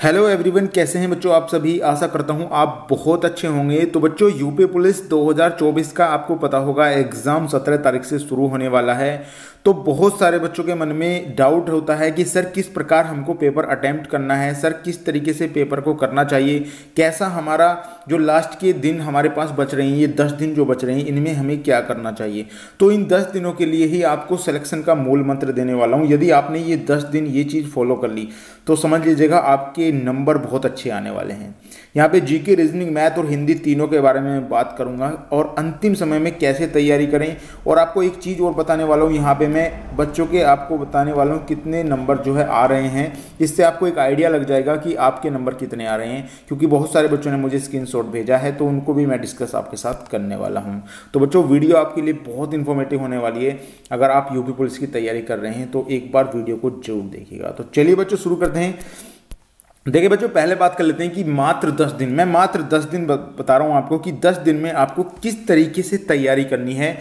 Hello everyone कैसे हैं बच्चों? आप सभी, आशा करता हूँ आप बहुत अच्छे होंगे। तो बच्चों यूपी पुलिस 2024 का आपको पता होगा एग्ज़ाम 17 तारीख से शुरू होने वाला है। तो बहुत सारे बच्चों के मन में डाउट होता है कि सर किस प्रकार हमको पेपर अटैम्प्ट करना है, सर किस तरीके से पेपर को करना चाहिए, कैसा हमारा जो लास्ट के दिन हमारे पास बच रहे हैं, ये दस दिन जो बच रहे हैं, इनमें हमें क्या करना चाहिए? तो इन दस दिनों के लिए ही आपको सिलेक्शन का मूल मंत्र देने वाला हूँ। यदि आपने ये दस दिन ये चीज़ फॉलो कर ली तो समझ लीजिएगा आपके नंबर बहुत अच्छे आने वाले हैं। यहाँ पे जीके रीजनिंग मैथ और हिंदी तीनों के बारे में बात करूँगा और अंतिम समय में कैसे तैयारी करें। और आपको एक चीज़ और बताने वाला हूँ, यहाँ पे मैं बच्चों के आपको बताने वाला हूँ कितने नंबर जो है आ रहे हैं। इससे आपको एक आइडिया लग जाएगा कि आपके नंबर कितने आ रहे हैं, क्योंकि बहुत सारे बच्चों ने मुझे स्क्रीन भेजा है तो उनको भी मैं डिस्कस आपके साथ करने वाला हूँ। तो बच्चों, वीडियो आपके लिए बहुत इन्फॉर्मेटिव होने वाली है। अगर आप यूपी पुलिस की तैयारी कर रहे हैं तो एक बार वीडियो को ज़रूर देखिएगा। तो चलिए बच्चों, शुरू करते हैं। देखिए बच्चों, पहले बात कर लेते हैं कि मात्र दस दिन, मैं मात्र दस दिन बता रहा हूँ आपको कि दस दिन में आपको किस तरीके से तैयारी करनी है।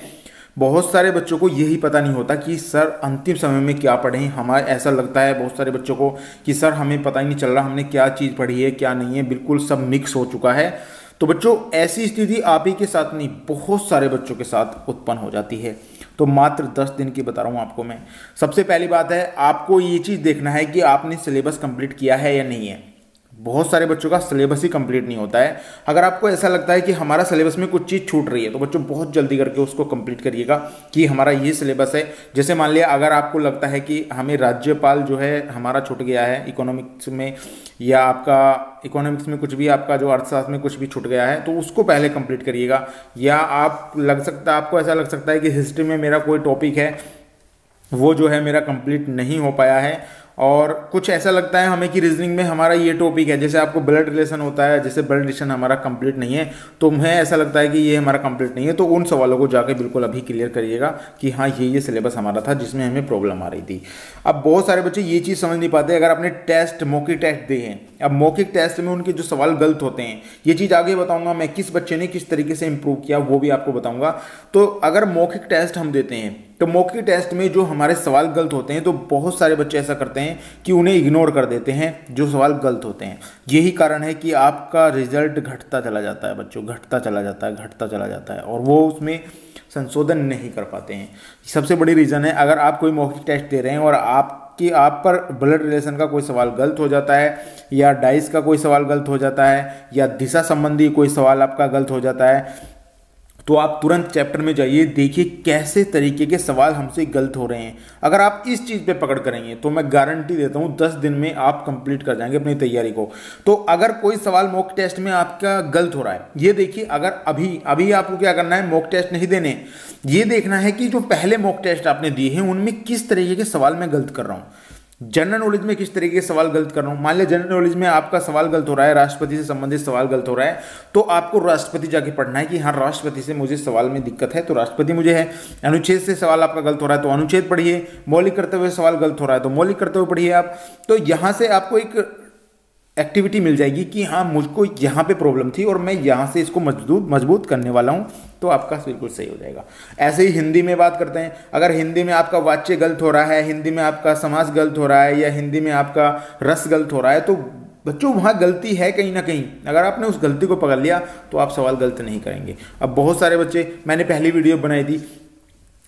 बहुत सारे बच्चों को यही पता नहीं होता कि सर अंतिम समय में क्या पढ़ें। हमारे ऐसा लगता है बहुत सारे बच्चों को कि सर हमें पता ही नहीं चल रहा, हमने क्या चीज़ पढ़ी है, क्या नहीं है। बिल्कुल सब मिक्स हो चुका है। तो बच्चों, ऐसी स्थिति आप ही के साथ नहीं, बहुत सारे बच्चों के साथ उत्पन्न हो जाती है। तो मात्र दस दिन की बता रहा हूँ आपको मैं। सबसे पहली बात है, आपको ये चीज़ देखना है कि आपने सिलेबस कंप्लीट किया है या नहीं है। बहुत सारे बच्चों का सिलेबस ही कंप्लीट नहीं होता है। अगर आपको ऐसा लगता है कि हमारा सिलेबस में कुछ चीज़ छूट रही है तो बच्चों बहुत जल्दी करके उसको कंप्लीट करिएगा कि हमारा ये सिलेबस है। जैसे मान लिया, अगर आपको लगता है कि हमें राज्यपाल जो है, हमारा छूट गया है इकोनॉमिक्स में, या आपका इकोनॉमिक्स में कुछ भी, आपका जो अर्थशास्त्र में कुछ भी छूट गया है तो उसको पहले कंप्लीट करिएगा। या आप लग सकता, आपको ऐसा लग सकता है कि हिस्ट्री में मेरा कोई टॉपिक है, वो जो है मेरा कंप्लीट नहीं हो पाया है। और कुछ ऐसा लगता है हमें कि रीजनिंग में हमारा ये टॉपिक है, जैसे आपको ब्लड रिलेशन होता है, जैसे ब्लड रिलेशन हमारा कंप्लीट नहीं है तो हमें ऐसा लगता है कि ये हमारा कंप्लीट नहीं है तो उन सवालों को जाके बिल्कुल अभी क्लियर करिएगा कि हाँ ये ये सिलेबस हमारा था जिसमें हमें प्रॉब्लम आ रही थी। अब बहुत सारे बच्चे ये चीज़ समझ नहीं पाते, अगर आपने टेस्ट मौखिक टेस्ट दिए हैं, अब मौखिक टेस्ट में उनके जो सवाल गलत होते हैं, ये चीज़ आगे बताऊँगा मैं, किस बच्चे ने किस तरीके से इंप्रूव किया, वो भी आपको बताऊँगा। तो अगर मौखिक टेस्ट हम देते हैं तो मौखिक टेस्ट में जो हमारे सवाल गलत होते हैं तो बहुत सारे बच्चे ऐसा करते हैं कि उन्हें इग्नोर कर देते हैं जो सवाल गलत होते हैं। यही कारण है कि आपका रिज़ल्ट घटता चला जाता है बच्चों, घटता चला जाता है, घटता चला जाता है और वो उसमें संशोधन नहीं कर पाते हैं। सबसे बड़ी रीज़न है, अगर आप कोई मौखिक टेस्ट दे रहे हैं और आप कि आप पर ब्लड रिलेशन का कोई सवाल गलत हो जाता है, या डाइस का कोई सवाल गलत हो जाता है, या दिशा संबंधी कोई सवाल आपका गलत हो जाता है तो आप तुरंत चैप्टर में जाइए, देखिए कैसे तरीके के सवाल हमसे गलत हो रहे हैं। अगर आप इस चीज़ पे पकड़ करेंगे तो मैं गारंटी देता हूँ दस दिन में आप कंप्लीट कर जाएँगे अपनी तैयारी को। तो अगर कोई सवाल मॉक टेस्ट में आपका गलत हो रहा है, ये देखिए अगर अभी अभी आपको क्या करना है मॉक टेस्ट नहीं देने। ये देखना है कि जो पहले मॉक टेस्ट आपने दिए हैं, उनमें किस तरीके के सवाल मैं गलत कर रहा हूँ। जनरल नॉलेज में किस तरीके के सवाल गलत कर रहा हूँ? मान लिया जनरल नॉलेज में आपका सवाल गलत हो रहा है, राष्ट्रपति से संबंधित सवाल गलत हो रहा है तो आपको राष्ट्रपति जाके पढ़ना है कि हाँ राष्ट्रपति से मुझे सवाल में दिक्कत है तो राष्ट्रपति मुझे है। अनुच्छेद से सवाल आपका गलत हो रहा है तो अनुच्छेद पढ़िए। मौलिक करते हुए सवाल गलत हो रहा है तो मौलिक करते हुए पढ़िए आप। तो यहाँ से आपको एक एक्टिविटी मिल जाएगी कि हाँ मुझको यहाँ पे प्रॉब्लम थी और मैं यहाँ से इसको मज़बूत मज़बूत करने वाला हूँ। तो आपका बिल्कुल सही हो जाएगा। ऐसे ही हिंदी में बात करते हैं। अगर हिंदी में आपका वाच्य गलत हो रहा है, हिंदी में आपका समास गलत हो रहा है या हिंदी में आपका रस गलत हो रहा है तो बच्चों, वहाँ गलती है कहीं ना कहीं। अगर आपने उस गलती को पकड़ लिया तो आप सवाल गलत नहीं करेंगे। अब बहुत सारे बच्चे, मैंने पहली वीडियो बनाई थी,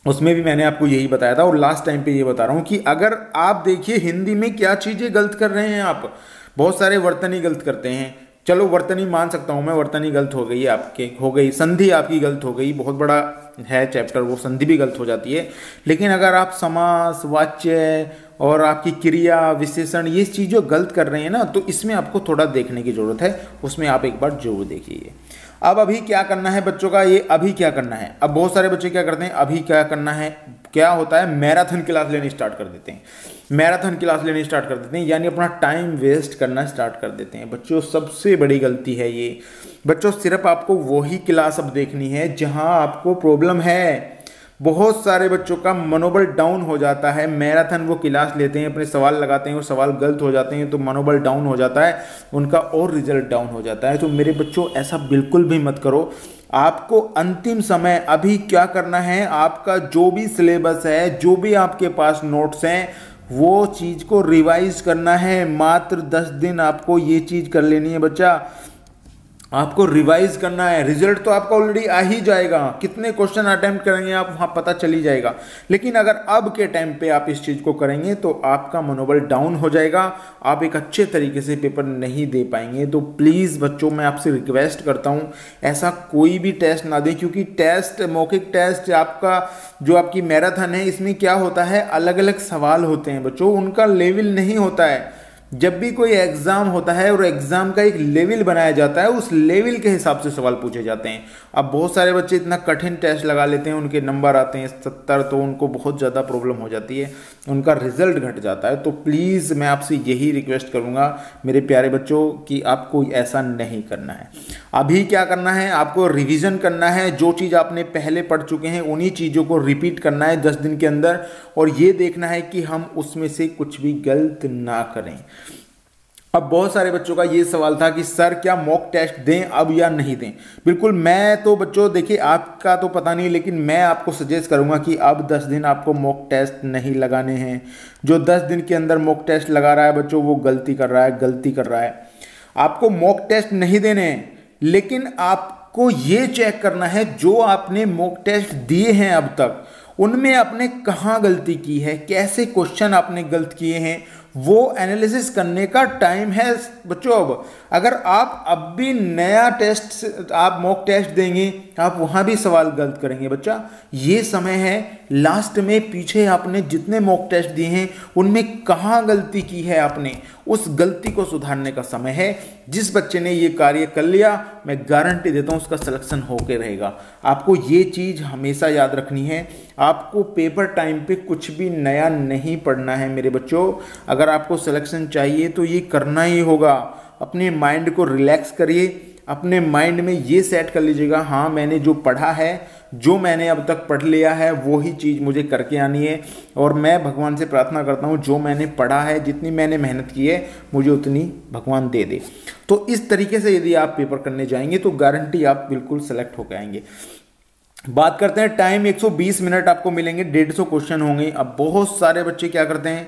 उसमें भी मैंने आपको यही बताया था और लास्ट टाइम पे ये बता रहा हूँ कि अगर आप देखिए हिंदी में क्या चीज़ें गलत कर रहे हैं आप, बहुत सारे वर्तनी गलत करते हैं। चलो, वर्तनी मान सकता हूँ मैं, वर्तनी गलत हो गई आपके, हो गई, संधि आपकी गलत हो गई, बहुत बड़ा है चैप्टर वो संधि भी गलत हो जाती है। लेकिन अगर आप समास, वाच्य और आपकी क्रिया, विशेषण, ये चीज़ जो गलत कर रहे हैं ना तो इसमें आपको थोड़ा देखने की ज़रूरत है, उसमें आप एक बार ज़रूर देखिए। अब अभी क्या करना है बच्चों का? ये अभी क्या करना है? अब बहुत सारे बच्चे क्या करते हैं? अभी क्या करना है? क्या होता है? मैराथन क्लास लेनी स्टार्ट कर देते हैं। मैराथन क्लास लेनी स्टार्ट कर देते हैं, यानी अपना टाइम वेस्ट करना स्टार्ट कर देते हैं। बच्चों, सबसे बड़ी गलती है ये। बच्चों, सिर्फ़ आपको वही क्लास अब देखनी है जहाँ आपको प्रॉब्लम है। बहुत सारे बच्चों का मनोबल डाउन हो जाता है। मैराथन वो क्लास लेते हैं, अपने सवाल लगाते हैं और सवाल गलत हो जाते हैं तो मनोबल डाउन हो जाता है, उनका और रिज़ल्ट डाउन हो जाता है। तो मेरे बच्चों, ऐसा बिल्कुल भी मत करो। आपको अंतिम समय अभी क्या करना है? आपका जो भी सिलेबस है, जो भी आपके पास नोट्स हैं, वो चीज़ को रिवाइज करना है। मात्र दस दिन आपको ये चीज़ कर लेनी है बच्चा। आपको रिवाइज करना है। रिज़ल्ट तो आपका ऑलरेडी आ ही जाएगा। कितने क्वेश्चन अटैम्प्ट करेंगे आप, वहाँ पता चली जाएगा। लेकिन अगर अब के टाइम पे आप इस चीज़ को करेंगे तो आपका मनोबल डाउन हो जाएगा। आप एक अच्छे तरीके से पेपर नहीं दे पाएँगे। तो प्लीज़ बच्चों, मैं आपसे रिक्वेस्ट करता हूँ, ऐसा कोई भी टेस्ट ना दें। क्योंकि टेस्ट मौखिक टेस्ट आपका जो आपकी मैराथन है, इसमें क्या होता है? अलग अलग सवाल होते हैं बच्चों। उनका लेवल नहीं होता है। जब भी कोई एग्ज़ाम होता है और एग्ज़ाम का एक लेवल बनाया जाता है, उस लेवल के हिसाब से सवाल पूछे जाते हैं। अब बहुत सारे बच्चे इतना कठिन टेस्ट लगा लेते हैं, उनके नंबर आते हैं, सत्तर तो उनको बहुत ज़्यादा प्रॉब्लम हो जाती है, उनका रिज़ल्ट घट जाता है। तो प्लीज़ मैं आपसे यही रिक्वेस्ट करूँगा, मेरे प्यारे बच्चों, कि आपको ऐसा नहीं करना है। अभी क्या करना है? आपको रिविज़न करना है, जो चीज़ आपने पहले पढ़ चुके हैं, उन्हीं चीज़ों को रिपीट करना है दस दिन के अंदर, और ये देखना है कि हम उसमें से कुछ भी गलत ना करें। अब बहुत सारे बच्चों का ये सवाल था कि, सर, क्या मॉक टेस्ट दें अब या नहीं दें? बिल्कुल, मैं तो बच्चों, देखिए, आपका तो पता नहीं, लेकिन मैं आपको सजेस्ट करूँगा कि अब 10 दिन आपको मॉक टेस्ट नहीं लगाने हैं। जो 10 दिन के अंदर मॉक टेस्ट लगा रहा है बच्चों, वो गलती कर रहा है, गलती कर रहा है। आपको मॉक टेस्ट नहीं देने हैं, लेकिन आपको ये चेक करना है, जो आपने मॉक टेस्ट दिए हैं अब तक, उनमें आपने कहाँ गलती की है? कैसे क्वेश्चन आपने गलत किए हैं? वो एनालिसिस करने का टाइम है, बच्चों अब। अगर आप अब भी नया टेस्ट आप मॉक टेस्ट देंगे आप वहाँ भी सवाल गलत करेंगे, बच्चा। ये समय है लास्ट में पीछे आपने जितने मॉक टेस्ट दिए हैं, उनमें कहाँ गलती की है आपने, उस गलती को सुधारने का समय है। जिस बच्चे ने ये कार्य कर लिया, मैं गारंटी देता हूँ उसका सिलेक्शन होके रहेगा। आपको ये चीज़ हमेशा याद रखनी है, आपको पेपर टाइम पे कुछ भी नया नहीं पढ़ना है मेरे बच्चों। अगर आपको सिलेक्शन चाहिए तो ये करना ही होगा। अपने माइंड को रिलैक्स करिए। अपने माइंड में ये सेट कर लीजिएगा हाँ मैंने जो पढ़ा है, जो मैंने अब तक पढ़ लिया है, वो ही चीज़ मुझे करके आनी है। और मैं भगवान से प्रार्थना करता हूँ, जो मैंने पढ़ा है, जितनी मैंने मेहनत की है, मुझे उतनी भगवान दे दे। तो इस तरीके से यदि आप पेपर करने जाएँगे तो गारंटी आप बिल्कुल सेलेक्ट होकर आएँगे। बात करते हैं टाइम 120 मिनट आपको मिलेंगे, डेढ़ सौ क्वेश्चन होंगे। अब बहुत सारे बच्चे क्या करते हैं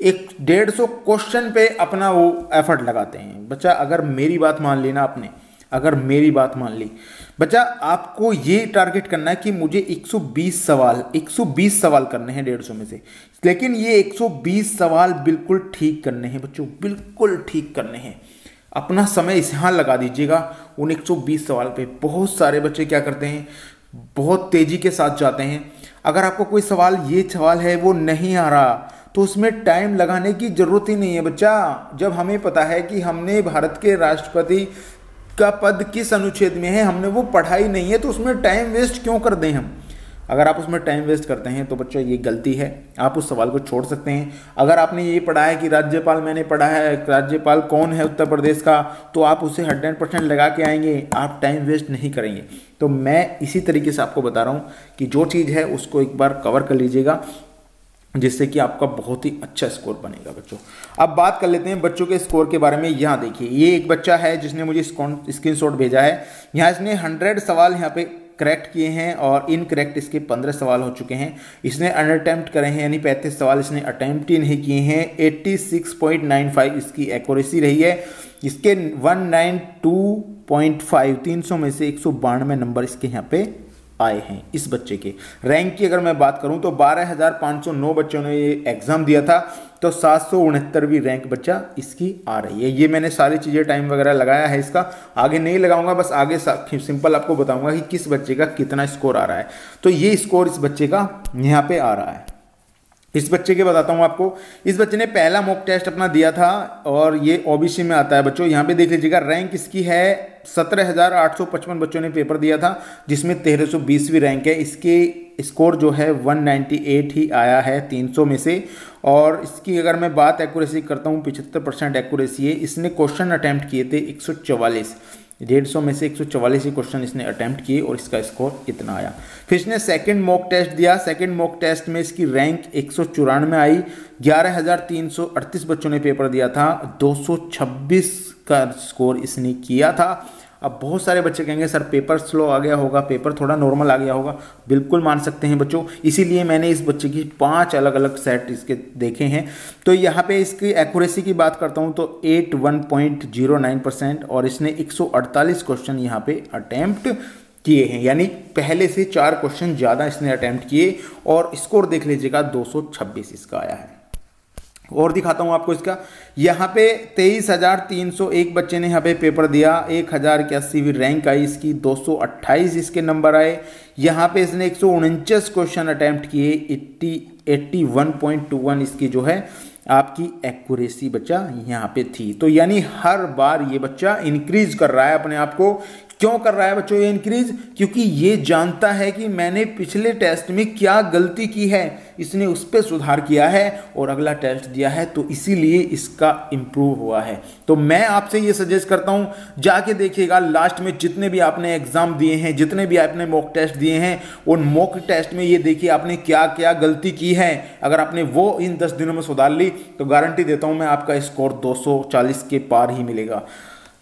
एक डेढ़ सौ क्वेश्चन पे अपना वो एफर्ट लगाते हैं। बच्चा, अगर मेरी बात मान ली ना आपने, अगर मेरी बात मान ली। बच्चा, आपको ये टारगेट करना है कि मुझे 120 सवाल 120 सवाल करने हैं डेढ़ सौ में से। लेकिन ये 120 सवाल बिल्कुल ठीक करने हैं, बच्चों, बिल्कुल ठीक करने हैं। अपना समय इस यहाँ लगा दीजिएगा, उन 120 सवाल पे। बहुत सारे बच्चे क्या करते हैं, बहुत तेज़ी के साथ जाते हैं। अगर आपको कोई सवाल, ये सवाल है, वो नहीं आ रहा तो उसमें टाइम लगाने की ज़रूरत ही नहीं है बच्चा। जब हमें पता है कि हमने भारत के राष्ट्रपति का पद किस अनुच्छेद में है, हमने वो पढ़ाई नहीं है तो उसमें टाइम वेस्ट क्यों कर दें हम? अगर आप उसमें टाइम वेस्ट करते हैं तो बच्चों, ये गलती है। आप उस सवाल को छोड़ सकते हैं। अगर आपने ये पढ़ा है कि राज्यपाल मैंने पढ़ा है, राज्यपाल कौन है उत्तर प्रदेश का तो आप उसे हंड्रेड परसेंट लगा के आएँगे। आप टाइम वेस्ट नहीं करेंगे। तो मैं इसी तरीके से आपको बता रहा हूँ कि जो चीज़ है, उसको एक बार कवर कर लीजिएगा। जिससे कि आपका बहुत ही अच्छा स्कोर बनेगा बच्चों। अब बात कर लेते हैं बच्चों के स्कोर के बारे में। यहाँ देखिए, ये एक बच्चा है जिसने मुझे स्क्रीन शॉट भेजा है। यहाँ इसने हंड्रेड सवाल यहाँ पे करेक्ट किए हैं और इन करेक्ट इसके पंद्रह सवाल हो चुके हैं। इसने अनअटेम्प्ट करे हैं, यानी पैंतीस सवाल इसने अटैम्प्ट ही नहीं किए हैं। Eighty six point nine five इसकी एक्यूरेसी रही है। इसके one nine two point five तीन सौ में से एक सौ बानवे नंबर इसके यहाँ पे आए हैं इस बच्चे के। रैंक की अगर मैं बात करूँ तो 12,509 बच्चों ने ये एग्ज़ाम दिया था तो सात रैंक बच्चा इसकी आ रही है। ये मैंने सारी चीज़ें टाइम वगैरह लगाया है इसका। आगे नहीं लगाऊँगा बस आगे सिंपल आपको बताऊँगा कि किस बच्चे का कितना स्कोर आ रहा है। तो ये स्कोर इस बच्चे का यहाँ पे आ रहा है। इस बच्चे के बताता हूँ आपको। इस बच्चे ने पहला मॉक टेस्ट अपना दिया था और ये ओबीसी में आता है बच्चों। यहाँ पे देख लीजिएगा रैंक इसकी है सत्रह हज़ार आठ सौ पचपन बच्चों ने पेपर दिया था, जिसमें तेरह सौ बीसवीं रैंक है। इसके स्कोर जो है 198 ही आया है 300 में से। और इसकी अगर मैं बात एक्यूरेसी करता हूँ पिछहत्तर परसेंट एक्यूरेसी है। इसने क्वेश्चन अटैम्प्ट किए थे एक सौ चौवालीस। डेढ़ सौ में से एक सौ चवालीस ही क्वेश्चन इसने अटैम्प्ट किए और इसका स्कोर इतना आया। फिर इसने सेकंड मॉक टेस्ट दिया। सेकंड मॉक टेस्ट में इसकी रैंक एक सौ चौरानवे आई। ग्यारह हज़ार तीन सौ अड़तीस बच्चों ने पेपर दिया था। दो सौ छब्बीस का स्कोर इसने किया था। अब बहुत सारे बच्चे कहेंगे, सर पेपर स्लो आ गया होगा पेपर थोड़ा नॉर्मल आ गया होगा। बिल्कुल मान सकते हैं बच्चों। इसीलिए मैंने इस बच्चे की पाँच अलग अलग सेट इसके देखे हैं। तो यहाँ पे इसकी एक्यूरेसी की बात करता हूँ तो eight one point zero nine percent और इसने एक सौ अड़तालीस क्वेश्चन यहाँ पे अटैम्प्ट किए हैं। यानी पहले से चार क्वेश्चन ज़्यादा इसने अटैम्प्ट किए और स्कोर देख लीजिएगा 226 इसका आया है। और दिखाता हूँ आपको इसका। यहाँ पे तेईस हज़ार तीन सौ एक बच्चे ने यहाँ पे पेपर दिया। एक हज़ार अस्सीवीं रैंक आई, इसकी दो सौ अट्ठाईस इसके नंबर आए। यहाँ पे इसने एक सौ उनचास क्वेश्चन अटैम्प्ट किए, eighty eighty one point two one इसकी जो है, आपकी एक्यूरेसी बच्चा यहाँ पे थी। तो यानी हर बार ये बच्चा इंक्रीज कर रहा है अपने आप को। क्यों कर रहा है बच्चों ये इंक्रीज क्योंकि ये जानता है कि मैंने पिछले टेस्ट में क्या गलती की है। इसने उस पर सुधार किया है और अगला टेस्ट दिया है तो इसीलिए इसका इम्प्रूव हुआ है। तो मैं आपसे ये सजेस्ट करता हूँ, जाके देखिएगा लास्ट में जितने भी आपने एग्ज़ाम दिए हैं, जितने भी आपने मॉक टेस्ट दिए हैं, उन मॉक टेस्ट में ये देखिए आपने क्या क्या गलती की है। अगर आपने वो इन दस दिनों में सुधार ली तो गारंटी देता हूँ मैं आपका स्कोर 240 के पार ही मिलेगा।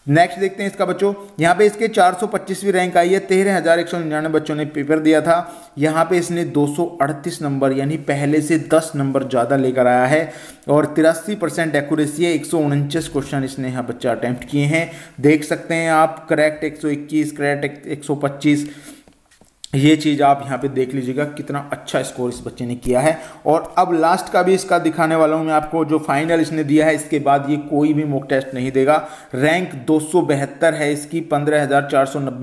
नेक्स्ट देखते हैं इसका बच्चों। यहाँ पे इसके 425वीं रैंक आई है। तेरह हज़ार एक सौ निन्यानवे बच्चों ने पेपर दिया था। यहाँ पे इसने 238 नंबर यानी पहले से 10 नंबर ज़्यादा लेकर आया है। और तिरासी परसेंट एक्यूरेसी है। एक सौ उनचास क्वेश्चन इसने यहाँ बच्चा अटैम्प्ट किए हैं। देख सकते हैं आप करेक्ट 121 करेक्ट 125 ये चीज़ आप यहाँ पे देख लीजिएगा, कितना अच्छा स्कोर इस बच्चे ने किया है। और अब लास्ट का भी इसका दिखाने वाला हूँ मैं आपको, जो फाइनल इसने दिया है, इसके बाद ये कोई भी मॉक टेस्ट नहीं देगा। रैंक दो सौ बहत्तर है इसकी, पंद्रह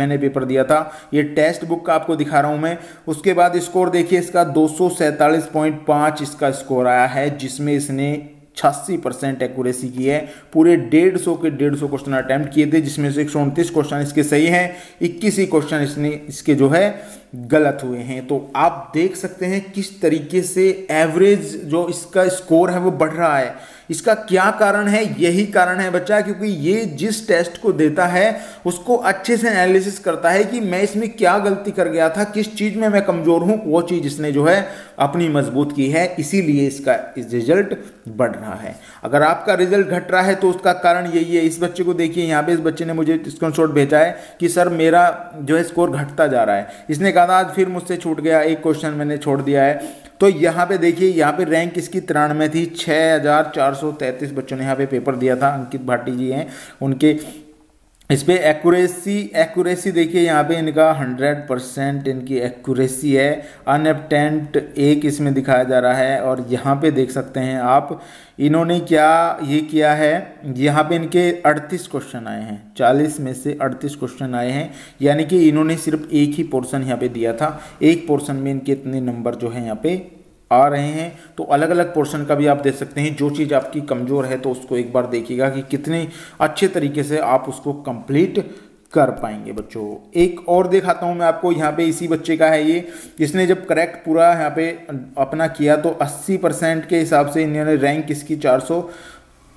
ने पेपर दिया था। ये टेस्ट बुक का आपको दिखा रहा हूँ मैं। उसके बाद स्कोर देखिए, इसका दो इसका स्कोर आया है, जिसमें इसने छियासी परसेंट एक्यूरेसी की है। पूरे डेढ़ सौ के डेढ़ सौ क्वेश्चन अटैम्प्ट किए थे, जिसमें से एक सौ उनतीस क्वेश्चन इसके सही हैं, इक्कीस ही क्वेश्चन इसने, इसके जो है, गलत हुए हैं। तो आप देख सकते हैं किस तरीके से एवरेज जो इसका स्कोर है, वो बढ़ रहा है। इसका क्या कारण है? यही कारण है बच्चा, क्योंकि ये जिस टेस्ट को देता है, उसको अच्छे से एनालिसिस करता है कि मैं इसमें क्या गलती कर गया था, किस चीज़ में मैं कमज़ोर हूँ, वो चीज़ इसने जो है अपनी मज़बूत की है, इसीलिए इसका इस रिज़ल्ट बढ़ रहा है। अगर आपका रिज़ल्ट घट रहा है तो उसका कारण यही है। इस बच्चे को देखिए, यहाँ पे इस बच्चे ने मुझे स्क्रीन भेजा है कि, सर, मेरा जो है स्कोर घटता जा रहा है। इसने कहा था, आज फिर मुझसे छूट गया। एक क्वेश्चन मैंने छोड़ दिया है। तो यहाँ पे देखिए, यहाँ पे रैंक इसकी तिरानवे थी छः हज़ार चार सौ तैंतीस बच्चों ने यहाँ पे पेपर दिया था। अंकित भाटी जी हैं, उनके इस पर एक्यूरेसी एक्यूरेसी देखिए, यहाँ पे इनका हंड्रेड परसेंट इनकी एक्यूरेसी है। अनएप्टेंट एक इसमें दिखाया जा रहा है और यहाँ पे देख सकते हैं आप, इन्होंने क्या ये किया है? यहाँ पे इनके 38 क्वेश्चन आए हैं। 40 में से 38 क्वेश्चन आए हैं। यानी कि इन्होंने सिर्फ़ एक ही पोर्शन यहाँ पे दिया था। एक पोर्शन में इनके इतने नंबर जो है यहाँ पे आ रहे हैं तो अलग अलग पोर्शन का भी आप देख सकते हैं। जो चीज़ आपकी कमज़ोर है तो उसको एक बार देखिएगा कि कितने अच्छे तरीके से आप उसको कंप्लीट कर पाएँगे बच्चों। एक और दिखाता हूँ मैं आपको, यहाँ पे इसी बच्चे का है ये। इसने जब करेक्ट पूरा यहाँ पे अपना किया तो 80 परसेंट के हिसाब से इन्होंने रैंक इसकी 400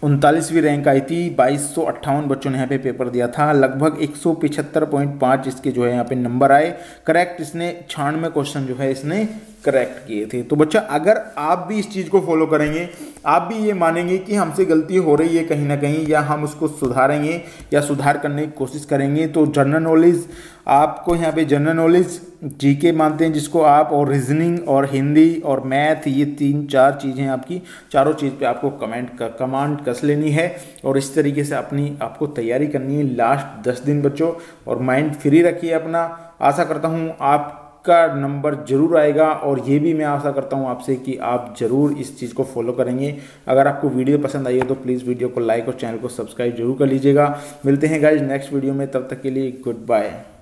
उनतालीसवीं रैंक आई थी। बाईस सौ अट्ठावन बच्चों ने यहाँ पे पेपर दिया था। लगभग एक सौ पिछहत्तर पॉइंट पाँच इसके जो है यहाँ पे नंबर आए। करेक्ट इसने छियानवे क्वेश्चन जो है इसने करेक्ट किए थे। तो बच्चा, अगर आप भी इस चीज़ को फॉलो करेंगे, आप भी ये मानेंगे कि हमसे गलती हो रही है कहीं ना कहीं, या हम उसको सुधारेंगे, या सुधार करने की कोशिश करेंगे तो जनरल नॉलेज आपको यहाँ पे जनरल नॉलेज जी के मानते हैं, जिसको आप और रीजनिंग और हिंदी और मैथ ये तीन चार चीज़ें आपकी, चारों चीज़ पे आपको कमेंट का कमांड कस लेनी है, और इस तरीके से अपनी, आपको तैयारी करनी है। लास्ट दस दिन बच्चों, और माइंड फ्री रखिए अपना। आशा करता हूँ आप का नंबर ज़रूर आएगा और ये भी मैं आशा करता हूँ आपसे कि आप ज़रूर इस चीज़ को फॉलो करेंगे। अगर आपको वीडियो पसंद आई है तो प्लीज़ वीडियो को लाइक और चैनल को सब्सक्राइब ज़रूर कर लीजिएगा। मिलते हैं गाइज़ नेक्स्ट वीडियो में, तब तक के लिए गुड बाय